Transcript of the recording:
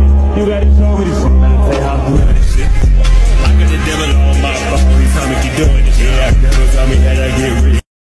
nigga. You gotta show me this shit. Say how I'm doing this shit. I got the devil on my phone. He told me keep doing this